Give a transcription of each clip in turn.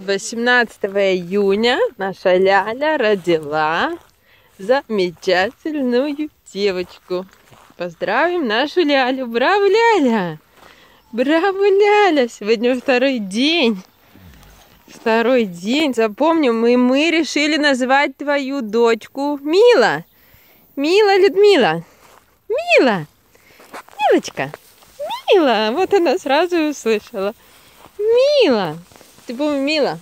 18 июня наша Ляля родила замечательную девочку. Поздравим нашу Лялю. Браво, Ляля! Браво, Ляля! Сегодня второй день. Второй день. Запомним, мы, мы решили назвать твою дочку Мила. Мила Людмила. Мила. Милочка. Мила. Вот она сразу услышала. Мила. Ты Мила?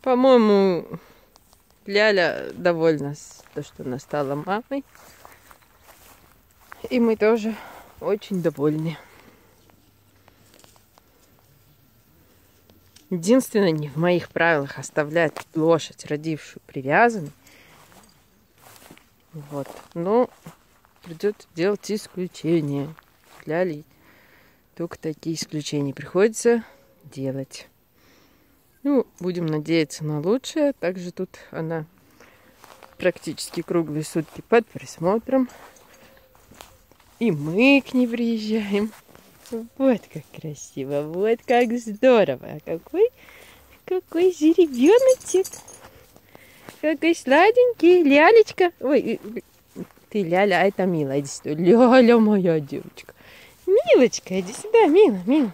По-моему, Ляля довольна, то, что она стала мамой. И мы тоже очень довольны. Единственное, не в моих правилах оставлять лошадь, родившую привязанной. Вот. Но придется делать исключение. Для только такие исключения приходится делать. Ну, будем надеяться на лучшее. Также тут она практически круглые сутки под присмотром. И мы к ней приезжаем. Вот как красиво, вот как здорово. Какой, какой жеребеночек. Какой сладенький. Лялечка. Ой, ты Ляля, а это Мила. Иди сюда. Ляля моя девочка. Милочка, иди сюда, Мила, Мила.